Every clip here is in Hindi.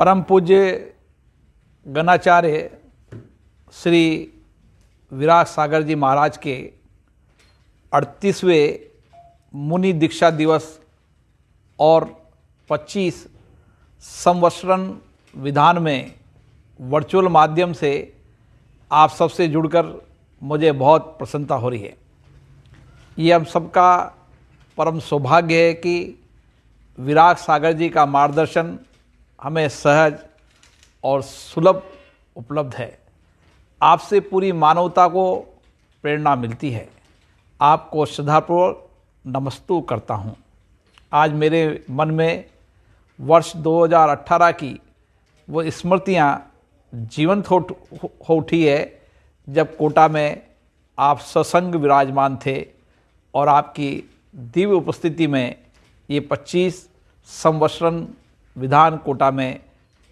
परम पूज्य गणाचार्य श्री विराट सागर जी महाराज के अड़तीसवें मुनि दीक्षा दिवस और 25 संवत्सरण विधान में वर्चुअल माध्यम से आप सबसे जुड़कर मुझे बहुत प्रसन्नता हो रही है। ये हम सबका परम सौभाग्य है कि विराट सागर जी का मार्गदर्शन हमें सहज और सुलभ उपलब्ध है। आपसे पूरी मानवता को प्रेरणा मिलती है। आपको श्रद्धापूर्वक नमस्तु करता हूँ। आज मेरे मन में वर्ष 2018 की वो स्मृतियाँ जीवंत हो हो उठी है जब कोटा में आप ससंग विराजमान थे और आपकी दिव्य उपस्थिति में ये 25 संवत्सरण विधान कोटा में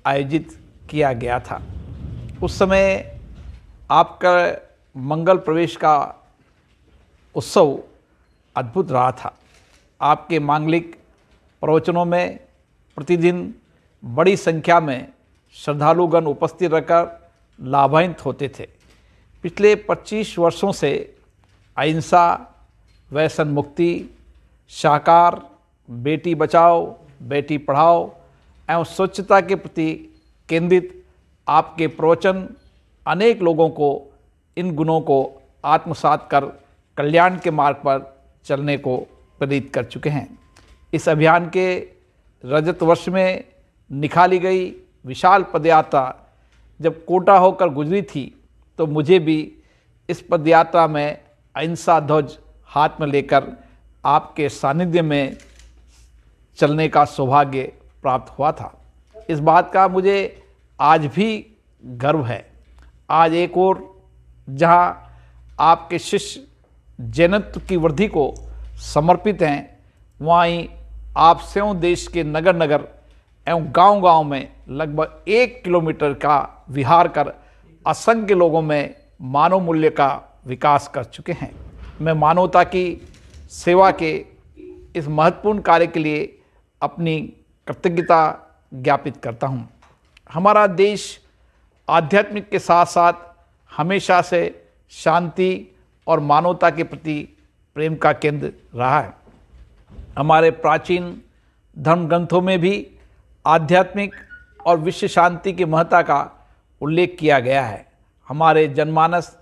आयोजित किया गया था। उस समय आपका मंगल प्रवेश का उत्सव अद्भुत रहा था। आपके मांगलिक प्रवचनों में प्रतिदिन बड़ी संख्या में श्रद्धालुगण उपस्थित रहकर लाभान्वित होते थे। पिछले 25 वर्षों से अहिंसा व्यसन मुक्ति साकार, बेटी बचाओ, बेटी पढ़ाओ एवं स्वच्छता के प्रति केंद्रित आपके प्रवचन अनेक लोगों को, इन गुणों को आत्मसात कर कल्याण के मार्ग पर चलने को प्रेरित कर चुके हैं। इस अभियान के रजत वर्ष में निकाली गई विशाल पदयात्रा जब कोटा होकर गुजरी थी तो मुझे भी इस पदयात्रा में अहिंसा ध्वज हाथ में लेकर आपके सानिध्य में चलने का सौभाग्य प्राप्त हुआ था। इस बात का मुझे आज भी गर्व है। आज एक और जहाँ आपके शिष्य जैनत्व की वृद्धि को समर्पित हैं, वहीं आप स्वयं देश के नगर नगर एवं गांव-गांव में लगभग एक किलोमीटर का विहार कर असंख्य लोगों में मानव मूल्य का विकास कर चुके हैं। मैं मानवता की सेवा के इस महत्वपूर्ण कार्य के लिए अपनी कृतज्ञता ज्ञापित करता हूँ। हमारा देश आध्यात्मिक के साथ साथ हमेशा से शांति और मानवता के प्रति प्रेम का केंद्र रहा है। हमारे प्राचीन धर्म ग्रंथों में भी आध्यात्मिक और विश्व शांति की महत्ता का उल्लेख किया गया है। हमारे जनमानस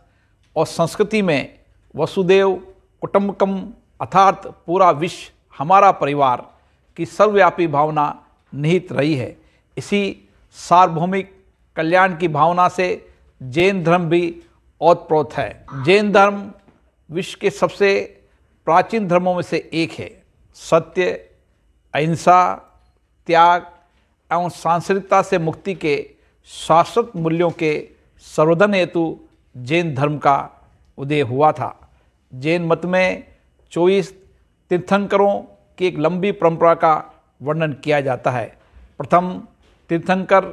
और संस्कृति में वसुदेव कुटुम्बकम अर्थात पूरा विश्व हमारा परिवार की सर्वव्यापी भावना निहित रही है। इसी सार्वभौमिक कल्याण की भावना से जैन धर्म भी ओतप्रोत है। जैन धर्म विश्व के सबसे प्राचीन धर्मों में से एक है। सत्य, अहिंसा, त्याग एवं सांस्कृतिकता से मुक्ति के शाश्वत मूल्यों के सर्वधन हेतु जैन धर्म का उदय हुआ था। जैन मत में चौबीस तीर्थंकरों की एक लंबी परंपरा का वर्णन किया जाता है। प्रथम तीर्थंकर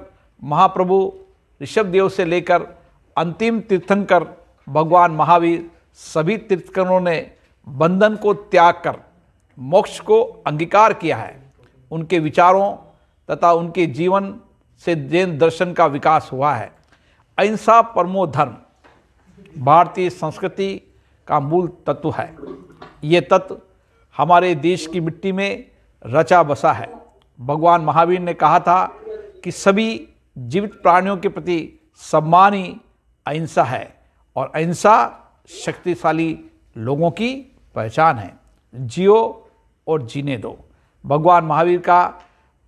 महाप्रभु ऋषभदेव से लेकर अंतिम तीर्थंकर भगवान महावीर सभी तीर्थंकरों ने बंधन को त्याग कर मोक्ष को अंगीकार किया है। उनके विचारों तथा उनके जीवन से जैन दर्शन का विकास हुआ है। अहिंसा परमो धर्म, भारतीय संस्कृति का मूल तत्व है। ये तत्व हमारे देश की मिट्टी में रचा बसा है। भगवान महावीर ने कहा था कि सभी जीवित प्राणियों के प्रति सम्मान ही अहिंसा है और अहिंसा शक्तिशाली लोगों की पहचान है। जियो और जीने दो। भगवान महावीर का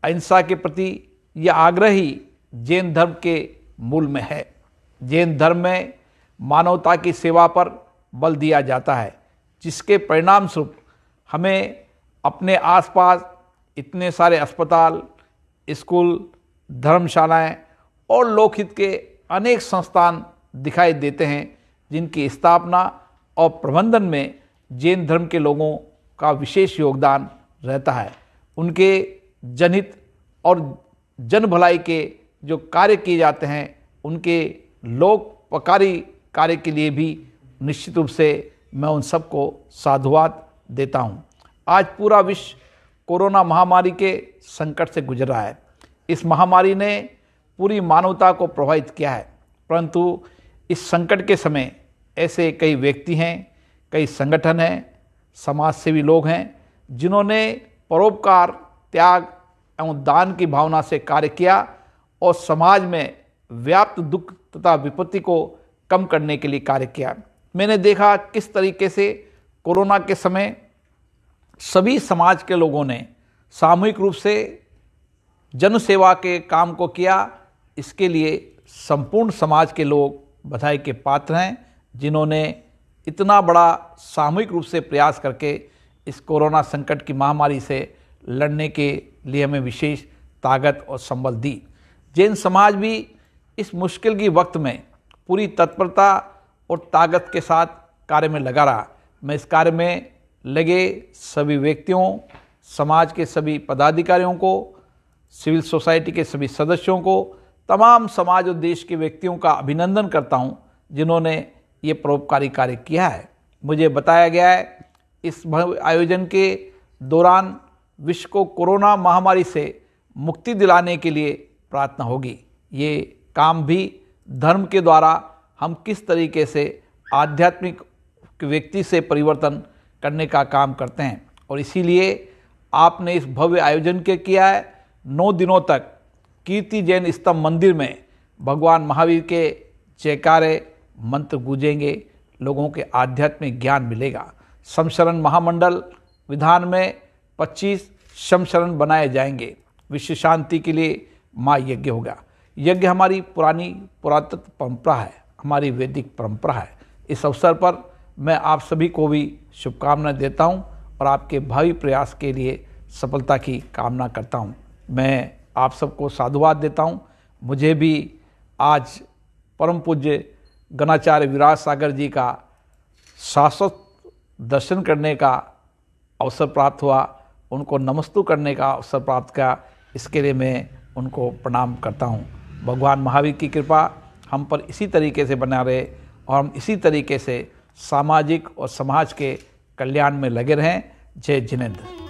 अहिंसा के प्रति यह आग्रह ही जैन धर्म के मूल में है। जैन धर्म में मानवता की सेवा पर बल दिया जाता है, जिसके परिणाम स्वरूप हमें अपने आसपास इतने सारे अस्पताल, स्कूल, धर्मशालाएँ और लोकहित के अनेक संस्थान दिखाई देते हैं, जिनकी स्थापना और प्रबंधन में जैन धर्म के लोगों का विशेष योगदान रहता है। उनके जनहित और जन भलाई के जो कार्य किए जाते हैं, उनके लोकपकारी कार्य के लिए भी निश्चित रूप से मैं उन सबको साधुवाद देता हूँ। आज पूरा विश्व कोरोना महामारी के संकट से गुजर रहा है। इस महामारी ने पूरी मानवता को प्रभावित किया है, परंतु इस संकट के समय ऐसे कई व्यक्ति हैं, कई संगठन हैं समाज सेवी लोग हैं, जिन्होंने परोपकार, त्याग एवं दान की भावना से कार्य किया और समाज में व्याप्त दुख तथा विपत्ति को कम करने के लिए कार्य किया। मैंने देखा किस तरीके से कोरोना के समय सभी समाज के लोगों ने सामूहिक रूप से जन सेवा के काम को किया। इसके लिए संपूर्ण समाज के लोग बधाई के पात्र हैं, जिन्होंने इतना बड़ा सामूहिक रूप से प्रयास करके इस कोरोना संकट की महामारी से लड़ने के लिए हमें विशेष ताकत और संबल दी। जैन समाज भी इस मुश्किल की वक्त में पूरी तत्परता और ताकत के साथ कार्य में लगा रहा। मैं इस कार्य में लगे सभी व्यक्तियों, समाज के सभी पदाधिकारियों को, सिविल सोसाइटी के सभी सदस्यों को, तमाम समाज और देश के व्यक्तियों का अभिनंदन करता हूँ, जिन्होंने ये परोपकारी कार्य किया है। मुझे बताया गया है, इस आयोजन के दौरान विश्व को कोरोना महामारी से मुक्ति दिलाने के लिए प्रार्थना होगी। ये काम भी धर्म के द्वारा हम किस तरीके से आध्यात्मिक व्यक्ति से परिवर्तन करने का काम करते हैं। और इसीलिए आपने इस भव्य आयोजन के किया है। नौ दिनों तक कीर्ति जैन स्तंभ मंदिर में भगवान महावीर के जयकारे, मंत्र गूंजेंगे। लोगों के आध्यात्मिक ज्ञान मिलेगा। समशरण महामंडल विधान में 25 शमशरण बनाए जाएँगे। विश्व शांति के लिए माँ यज्ञ होगा। यज्ञ हमारी पुरानी पुरातत्व परंपरा है। हमारी वैदिक परंपरा है। इस अवसर पर मैं आप सभी को भी शुभकामनाएँ देता हूँ और आपके भावी प्रयास के लिए सफलता की कामना करता हूँ। मैं आप सबको साधुवाद देता हूँ। मुझे भी आज परम पूज्य गणाचार्य विराज सागर जी का शाश्वत दर्शन करने का अवसर प्राप्त हुआ, उनको नमस्तु करने का अवसर प्राप्त किया, इसके लिए मैं उनको प्रणाम करता हूँ। भगवान महावीर की कृपा हम पर इसी तरीके से बना रहे और हम इसी तरीके से सामाजिक और समाज के कल्याण में लगे रहें। जय जिनेन्द्र।